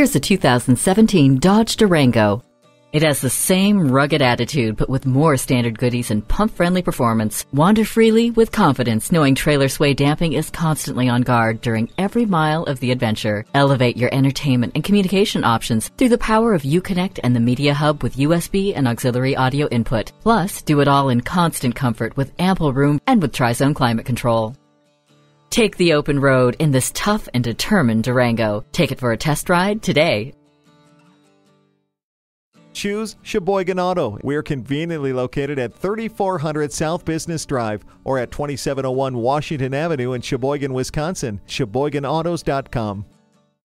Here's a 2017 Dodge Durango. It has the same rugged attitude, but with more standard goodies and pump-friendly performance. Wander freely with confidence, knowing trailer sway damping is constantly on guard during every mile of the adventure. Elevate your entertainment and communication options through the power of Uconnect and the Media Hub with USB and auxiliary audio input. Plus, do it all in constant comfort with ample room and with Tri-Zone climate control. Take the open road in this tough and determined Durango. Take it for a test ride today. Choose Sheboygan Auto. We're conveniently located at 3400 South Business Drive or at 2701 Washington Avenue in Sheboygan, Wisconsin. SheboyganAutos.com.